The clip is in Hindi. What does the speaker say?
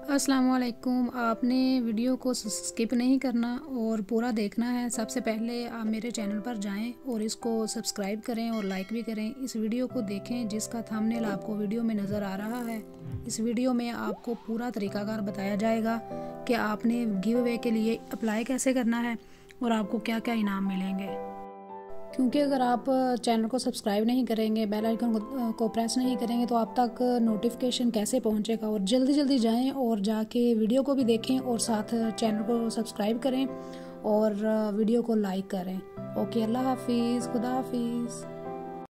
अस्सलाम वालेकुम आपने वीडियो को स्किप नहीं करना और पूरा देखना है। सबसे पहले आप मेरे चैनल पर जाएँ और इसको सब्सक्राइब करें और लाइक भी करें। इस वीडियो को देखें जिसका थंबनेल आपको वीडियो में नज़र आ रहा है। इस वीडियो में आपको पूरा तरीकाकार बताया जाएगा कि आपने गिव अवे के लिए अप्लाई कैसे करना है और आपको क्या क्या इनाम मिलेंगे। क्योंकि अगर आप चैनल को सब्सक्राइब नहीं करेंगे, बेल आइकन को प्रेस नहीं करेंगे तो आप तक नोटिफिकेशन कैसे पहुंचेगा? और जल्दी जल्दी जाएँ और जाके वीडियो को भी देखें और साथ चैनल को सब्सक्राइब करें और वीडियो को लाइक करें। ओके, अल्लाह हाफिज़, खुदा हाफिज़।